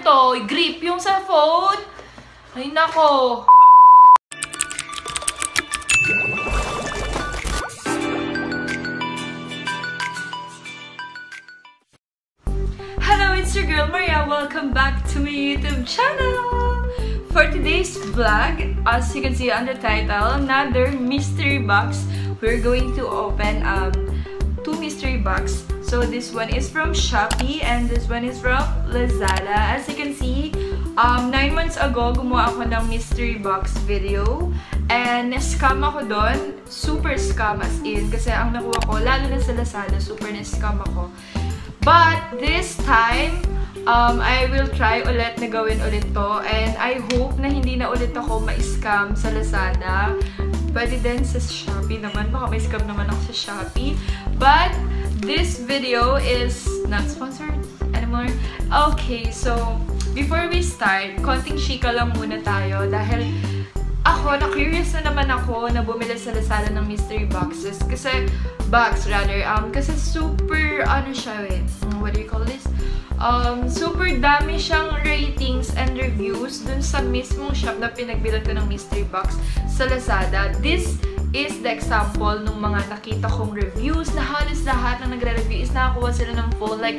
to? Grip yung sa phone? Ay, nako. Hello, it's your girl Maria. Welcome back to my YouTube channel. For today's vlog, as you can see on the title, another mystery box. We're going to open um, two mystery box. So this one is from Shopee and this one is from Lazada. As you can see, um, 9 months ago, gumawa ako ng mystery box video. And scam ako doon. Super scam as in. Kasi ang nakuha ko, lalo na sa Lazada, super na-scam ako. But this time, um, I will try ulit na gawin ulit to. And I hope na hindi na ulit ako ma-scam sa Lazada. Pwede din sa Shopee naman. Baka may scam naman ako sa Shopee. But, this video is not sponsored anymore. Okay, so, before we start, konting shika lang muna tayo. Dahil, ako, na-curious na naman ako na bumili sa Lazada ng mystery boxes. Kasi, box rather, um, kasi super, ano siya eh, Um, super dami siyang ratings and reviews dun sa mismong shop na pinagbilan ko ng mystery box sa Lazada. This is the example ng mga nakita kong reviews na halos lahat na nagre-review is nakakuha sila ng phone. Like,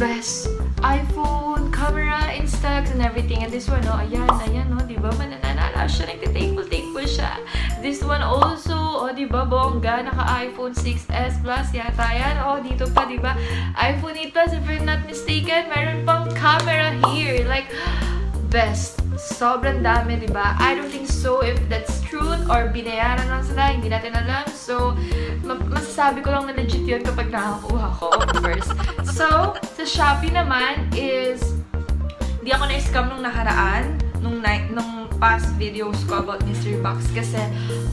best iPhone, camera, Instax, and everything. And this one, oh, ayan, ayan, oh, di ba? Mananala siya, nagtitake-take-po siya. This one also, oh, di ba, bongga, naka-iPhone 6s Plus yata yan. Oh, dito pa, di ba? iPhone 8 Plus, if I'm not mistaken, meron pang camera here. Like, best. Sobrang dami, di ba? I don't think so if that's truth or binayaran lang sila, hindi natin alam. So, ma masasabi ko lang na legit yun kapag nakakuha ko, of course. So, sa Shopee naman is, di ako na-scam nung nakaraan, nung, nung past videos ko about mystery box kasi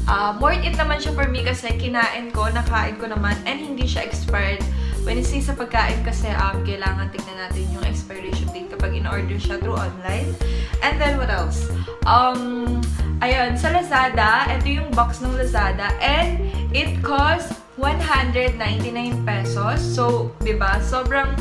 um, worth it naman siya for me kasi kinain ko, nakain ko naman, and hindi siya expired. When it's sa pagkain kasi um, kailangan tignan natin yung expiration date kapag in-order siya through online. And then, what else? Um, ayun, sa Lazada, ito yung box ng Lazada, and it costs 199 pesos. So, di ba? Sobrang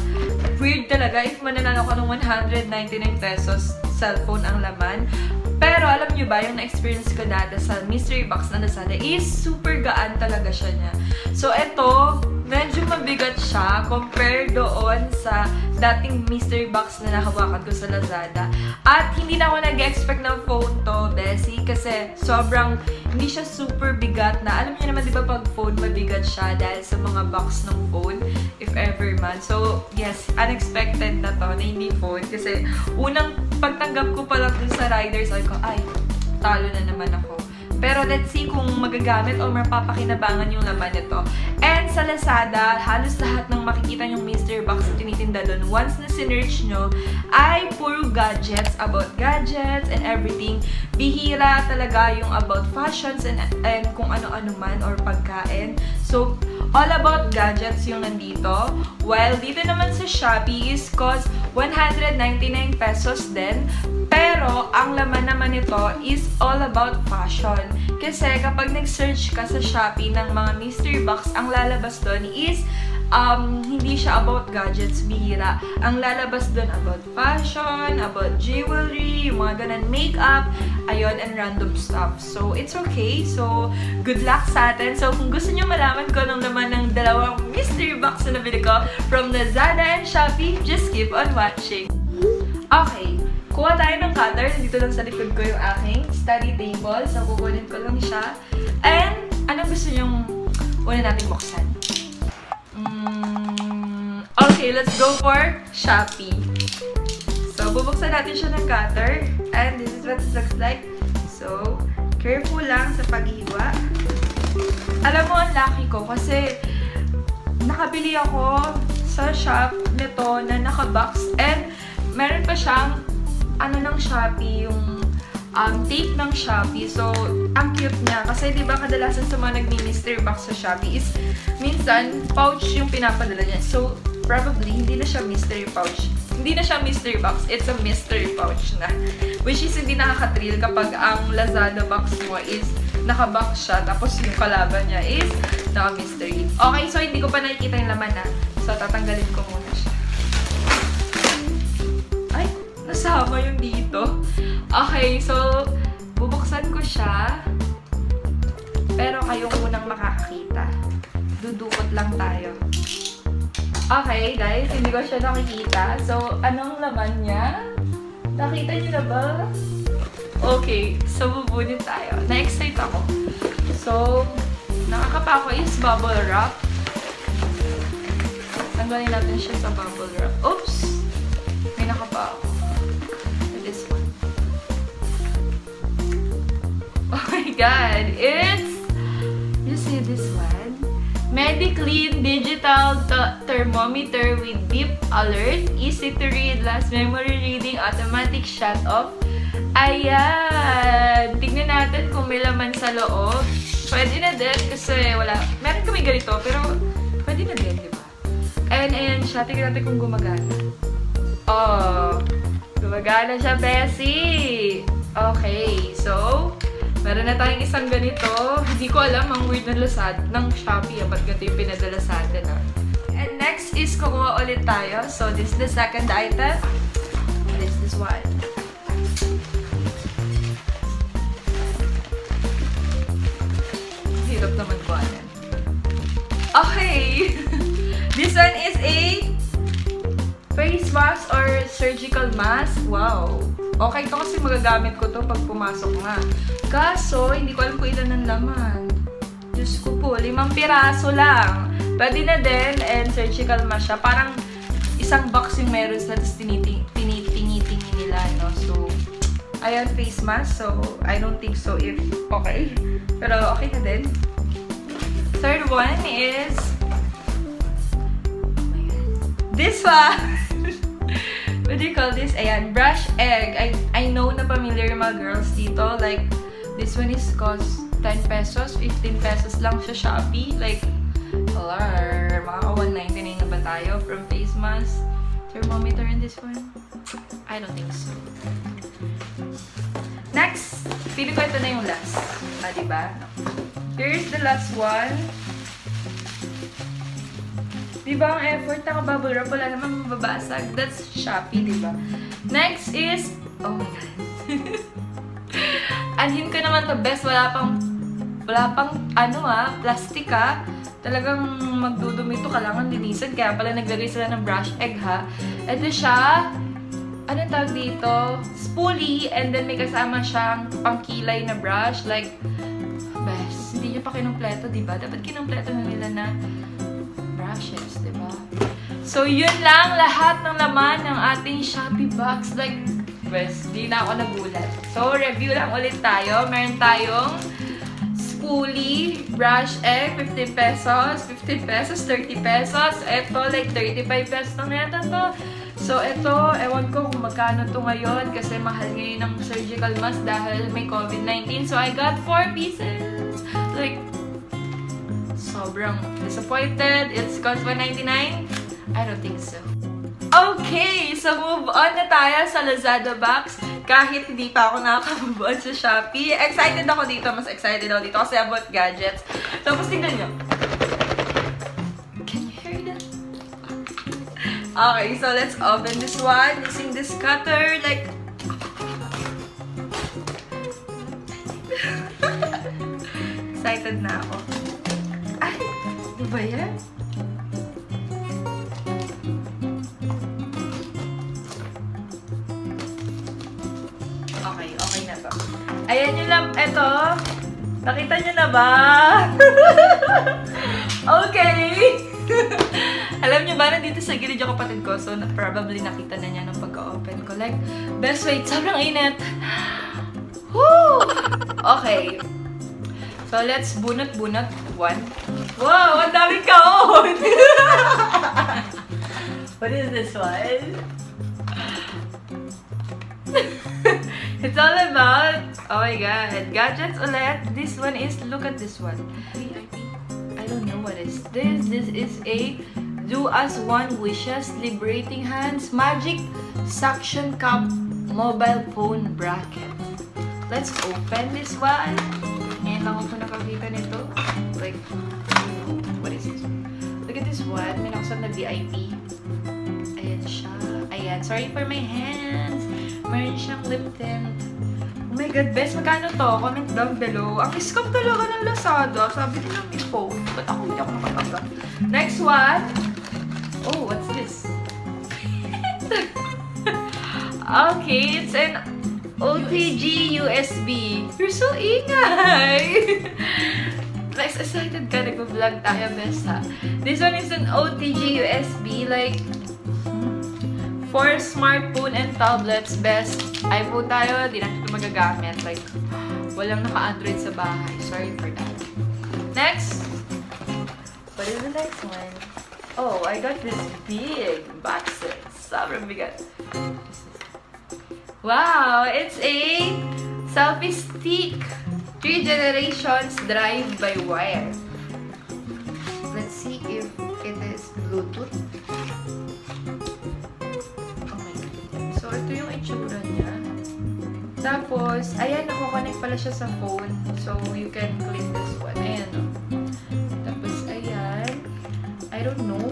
weird talaga if mananalo ka ng 199 pesos cellphone ang laman. Pero alam nyo ba, yung na-experience ko dati sa mystery box na Lazada is super gaan talaga siya niya. So, ito, medyo mabigat siya compare doon sa dating mystery box na nahawakan ko sa Lazada. At hindi na ako nag-expect ng phone to, Bessie, kasi sobrang hindi siya super bigat na. Alam niyo naman, di ba, pag phone, mabigat siya dahil sa mga box ng phone, if ever man. So, yes, unexpected na to, na hindi phone. Kasi unang pagtanggap ko pa lang dun sa rider, sabi ko, ay, talo na naman ako. Pero let's see kung magagamit o mapapakinabangan yung laman nito. And sa Lazada, halos lahat ng makikita yung mystery box na tinitinda doon, once na sinerch nyo, ay puro gadgets, about gadgets and everything. Bihira talaga yung about fashions and, and kung ano-ano man or pagkain. So, all about gadgets yung nandito. While dito naman sa Shopee is cost 199 pesos din. Pero, ang laman naman nito is all about fashion. Kasi kapag nag-search ka sa Shopee ng mga mystery box, ang lalabas doon is um, hindi siya about gadgets, bihira. Ang lalabas doon about fashion, about jewelry, yung mga ganun, makeup, ayun, and random stuff. So, it's okay. So, good luck sa atin. So, kung gusto nyo malaman ko nung naman ng dalawang mystery box na nabili ko from Lazada and Shopee, just keep on watching. Okay. Kuha tayo ng cutter. Dito lang sa likod ko yung aking study table. So, kukunin ko lang siya. And, anong gusto nyong una natin buksan? Okay, let's go for Shopee. So, bubuksan natin siya ng cutter. And this is what it looks like. So, careful lang sa paghiwa. Alam mo, ang lucky ko kasi nakabili ako sa shop nito na naka-box and meron pa siyang ano ng Shopee, yung um, tape ng Shopee. So, ang cute niya. Kasi, di ba, kadalasan sa mga nagmi-mystery box sa Shopee is, minsan, pouch yung pinapadala niya. So, probably, hindi na siya mystery pouch. Hindi na siya mystery box. It's a mystery pouch na. Which is, hindi nakaka-thrill kapag ang Lazada box mo is naka-box siya. Tapos, yung kalaban niya is naka-mystery. Okay, so, hindi ko pa nakikita yung laman na. So, tatanggalin ko muna siya. Ay! kasama yung dito. Okay, so, bubuksan ko siya. Pero kayo unang makakakita. Dudukot lang tayo. Okay, guys, hindi ko siya nakikita. So, anong laman niya? Nakita niyo na ba? Okay, so bubunit tayo. Na-excite ako. So, nakakapa ko is bubble wrap. Tanggalin natin siya sa bubble wrap. Oops! May nakapa ako. This one. Oh my god! It's... You see this one? Mediclean Digital Thermometer with Deep Alert, Easy to Read, Last Memory Reading, Automatic Shut Off. Ayan! Tignan natin kung may laman sa loob. Pwede na din kasi wala. Meron kami ganito pero pwede na din, di ba? And ayan siya. Tignan natin kung gumagana. Oh! Gumagana siya, Bessie! Okay, so Meron na tayong isang ganito. Hindi ko alam ang weird na lasad ng Shopee. Ah, ba't ganito yung pinadala sa atin ah. And next is kukuha ulit tayo. So, this is the second item. This is one. Hirap naman ko Okay! this one is a face mask or surgical mask. Wow! Okay to kasi magagamit ko to pag pumasok nga. Kaso, hindi ko alam kung ilan ang laman. Diyos ko po, limang piraso lang. Pwede na din, and surgical mask siya. Parang isang box yung meron sa tapos tinitingin nila, no? So, ayan, face mask. So, I don't think so if okay. Pero okay na din. Third one is this one. What do you call this? Ayan, brush egg. I, I know na familiar yung mga girls dito. Like, this one is cost 10 pesos, 15 pesos lang sa Shopee. Like, hello, makaka 199 na ba tayo from face mask? Thermometer in this one? I don't think so. Next, feeling ko ito na yung last. Ah, diba? Here's the last one. Di ba ang effort naka-bubble wrap? Wala namang mababasag. That's Shopee, di ba? Next is... Oh my God. Anhin ko naman to best. Wala pang... Wala pang, ano ah, plastic ah. Talagang magdudumi ito. Kailangan linisan. Kaya pala naglagay sila ng brush egg ha. Ito siya. Anong tawag dito? Spoolie. And then may kasama siyang pangkilay na brush. Like, best. Hindi nyo pa kinumpleto, di ba? Dapat kinumpleto na nila na brushes, di ba? So, yun lang lahat ng laman ng ating Shopee box. Like, best, di na ako nagulat. So, review lang ulit tayo. Meron tayong spoolie, brush egg, 15 pesos, 15 pesos, 30 pesos. Ito, like, 35 pesos lang neta to. So, ito, ewan ko kung magkano to ngayon kasi mahal ngayon ng surgical mask dahil may COVID-19. So, I got 4 pieces. Like, sobrang disappointed. It's cost 199 I don't think so. Okay, so move on na tayo sa Lazada box. Kahit hindi pa ako nakaka-move on sa Shopee. Excited ako dito. Mas excited ako dito kasi about gadgets. Tapos tingnan nyo. Can you hear that? Okay, so let's open this one using this cutter. Like, excited na ako. Ay, ano ba yan? Ayan yung lamp. Ito. Nakita nyo na ba? okay. Alam nyo ba, nandito sa gilid yung kapatid ko. So, probably nakita na niya nung pagka-open ko. Like, best wait, sobrang init. Woo! Okay. So, let's bunot-bunot. One. Wow, ang daming kaon! What is this one? It's all about, oh my god, gadgets ulit. This one is, look at this one. I don't know what is this. This is a Do As One Wishes Liberating Hands Magic Suction Cup Mobile Phone Bracket. Let's open this one. Ngayon lang ako nakakita nito. Like, what is this? Look at this one. May nakasal na VIP. Ayan siya. Ayan. Sorry for my hands. Meron siyang lip tint. Oh my God, best, magkano to? Comment down below. Ang scam talaga ng Lazada. Sabi din ng phone. Ba't ako hindi ako nakatanggap? Next one. Oh, what's this? okay, it's an OTG USB. You're so ingay! Next, excited ka. Nag-vlog tayo, best ha. This one is an OTG USB. Like, for smartphone and tablets, best. iPhone tayo, di natin ito magagamit. Like, walang naka-Android sa bahay. Sorry for that. Next. What is the next one? Oh, I got this big boxes. Sobrang bigat. Wow! It's a selfie stick. Three generations drive by wire. Let's see if it is Bluetooth. Oh. So, ito yung itsura niya. Tapos, ayan, nako-connect pala siya sa phone. So, you can click this one. Ayan, no? Tapos, ayan. I don't know.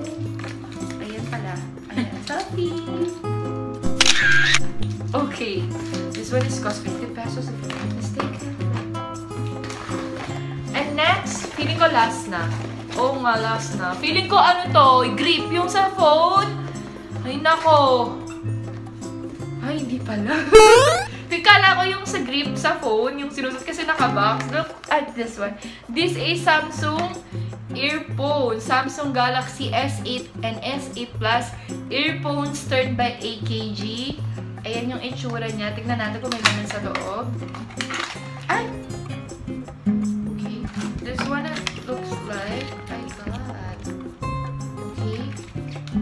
Ayan pala. Ayan, selfie. Okay. This one is cost 50 pesos if I'm not mistaken. And next, feeling ko last na. Oo nga, last na. Feeling ko ano to, grip yung sa phone. Ay, nako. Ay, hindi pala. Kala ko yung sa grip sa phone, yung sinusot kasi naka-box. Look at this one. This is Samsung earphone. Samsung Galaxy S8 and S8 Plus earphones turned by AKG. Ayan yung itsura niya. Tignan natin kung may laman sa loob. Ay! Okay. This one looks like... Ay, God. Okay.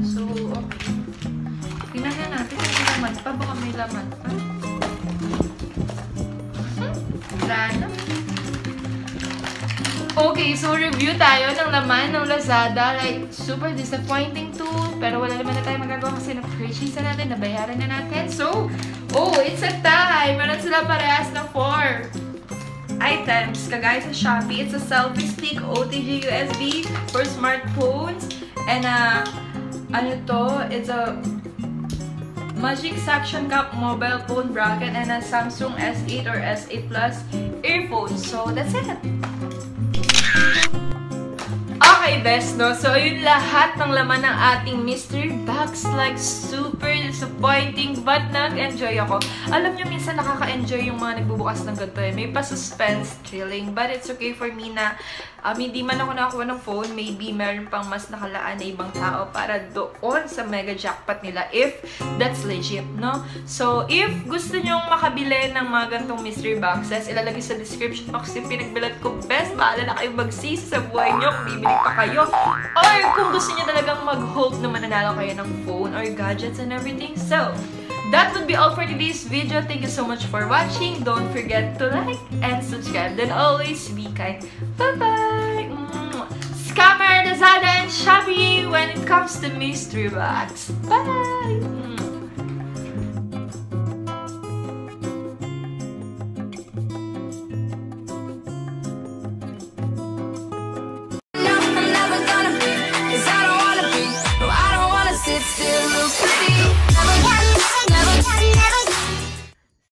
So, okay. Tingnan na natin kung may laman pa. Baka may laman pa. Wala na. Okay, so review tayo ng laman ng Lazada. Like, super disappointing too. Pero wala naman na tayo magagawa kasi na-purchase na natin, nabayaran na natin. So, oh, it's a tie! Meron sila parehas na 4 items. Kagaya sa Shopee, it's a selfie stick OTG USB for smartphones. And, uh, ano to? It's a Magic Suction Cup mobile phone bracket and a Samsung S8 or S8 Plus earphones. So, that's it! Okay, best, no? So, yun lahat ng laman ng ating mystery box. Like, super disappointing, but nag-enjoy ako. Alam nyo, minsan nakaka-enjoy yung mga nagbubukas ng ganito eh. May pa-suspense, thrilling, but it's okay for me na um, hindi man ako nakakuha ng phone, maybe meron pang mas nakalaan na ibang tao para doon sa mega jackpot nila if that's legit, no? So, if gusto nyong makabili ng mga ganitong mystery boxes, ilalagay sa description box yung pinagbilat ko. Best, bahala na kayo magsisi sa buhay nyo kung bibili pa kayo. Or kung gusto nyo talagang mag-hope na mananalo kayo ng phone or gadgets and everything. So, that would be all for today's video. Thank you so much for watching. Don't forget to like and subscribe. Then always be kind. Bye-bye! Shopee when it comes to mystery box. Bye!